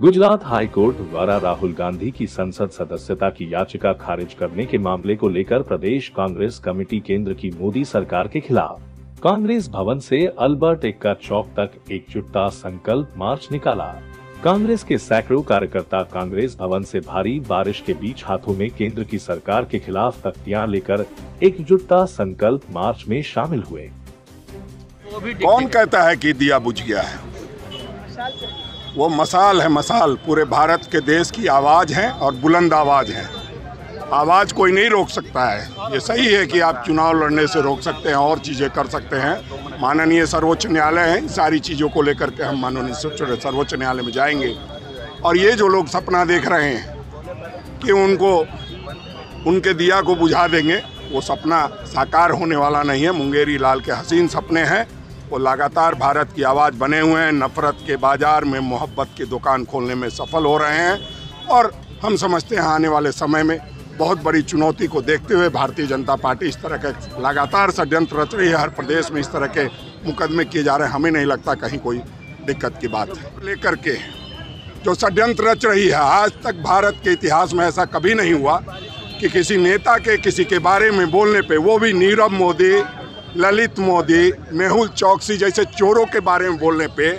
Gujarat high court द्वारा राहुल गांधी की संसद सदस्यता की याचिका खारिज करने के मामले को लेकर प्रदेश कांग्रेस कमेटी केंद्र की मोदी सरकार के खिलाफ। कांग्रेस भवन से अल्बर्ट एक्का चौक तक एकजुटता संकल्प मार्च निकाला। कांग्रेस के सैकड़ों कार्यकर्ता कांग्रेस भवन से भारी बारिश के बीच हाथों में केंद्र की सरकार के खिलाफ तख्तियाँ लेकर एकजुटता संकल्प मार्च में शामिल हुए। कौन कहता है कि दिया बुझ गया है? वो मसाल है मसाल। पूरे भारत के देश की आवाज़ है और बुलंद आवाज़ है। आवाज़ कोई नहीं रोक सकता है। ये सही है कि आप चुनाव लड़ने से रोक सकते हैं, और चीज़ें कर सकते हैं। माननीय सर्वोच्च न्यायालय है सारी चीज़ों को लेकर के हम माननीय सर्वोच्च न्यायालय में जाएँगे। और ये जो लोग सपना देख रहे हैं कि उनको, उनके दिया को बुझा देंगे, वो सपना साकार होने वाला नहीं है। मुंगेरी लाल के हसीन सपने हैं। वो लगातार भारत की आवाज़ बने हुए हैं, नफ़रत के बाज़ार में मोहब्बत की दुकान खोलने में सफल हो रहे हैं और हम समझते हैं आने वाले समय में बहुत बड़ी चुनौती को देखते हुए भारतीय जनता पार्टी इस तरह के लगातार षड्यंत्र रच रही है। हर प्रदेश में इस तरह के मुकदमे किए जा रहे हैं। हमें नहीं लगता कहीं कोई दिक्कत की बात है। लेकर के जो षड्यंत्र रच रही है, आज तक भारत के इतिहास में ऐसा कभी नहीं हुआ कि किसी नेता के, किसी के बारे में बोलने पे वो भी नीरव मोदी ललित मोदी, मेहुल चौकसी जैसे चोरों के बारे में बोलने पे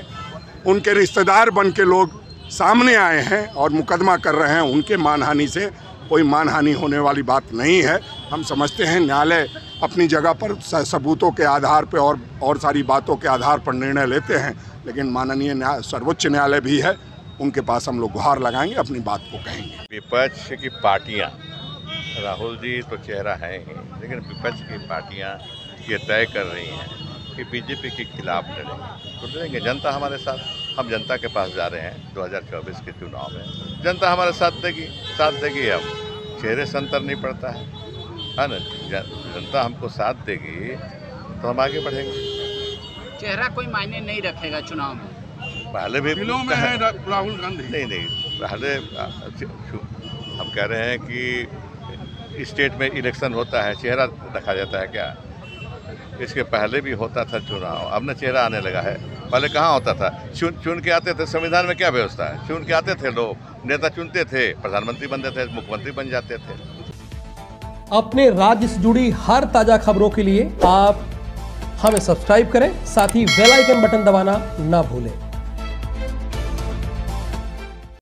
उनके रिश्तेदार बन के लोग सामने आए हैं और मुकदमा कर रहे हैं। उनके मानहानि से कोई मानहानि होने वाली बात नहीं है। हम समझते हैं न्यायालय अपनी जगह पर सबूतों के आधार पर और और सारी बातों के आधार पर निर्णय लेते हैं, लेकिन माननीय न्याय सर्वोच्च न्यायालय भी है। उनके पास हम लोग गुहार लगाएँगे, अपनी बात को कहेंगे। विपक्ष की पार्टियाँ, राहुल जी तो चेहरा है ही, लेकिन विपक्ष की पार्टियाँ ये तय कर रही हैं कि बीजेपी के खिलाफ लड़ेंगे। तो लड़ेंगे। जनता हमारे साथ हम जनता के पास जा रहे हैं 2024 के चुनाव में। जनता हमारे साथ देगी साथ देगी हम चेहरे से अंतर नहीं पड़ता है। है ना? जनता हमको साथ देगी तो हम आगे बढ़ेंगे। चेहरा कोई मायने नहीं रखेगा चुनाव में। पहले भी में है राहुल गांधी। नहीं नहीं। पहले हम कह रहे हैं कि स्टेट में इलेक्शन होता है चेहरा रखा जाता है क्या? इसके पहले भी होता था चुनाव। अब न चेहरा आने लगा है। पहले कहाँ होता था? चुन चुन के आते थे, संविधान में क्या व्यवस्था है? चुन के आते थे लोग। नेता चुनते थे, प्रधानमंत्री बनते थे, मुख्यमंत्री बन जाते थे। अपने राज्य से जुड़ी हर ताज़ा खबरों के लिए आप हमें सब्सक्राइब करें, साथ ही बेल आइकन बटन दबाना ना भूलें।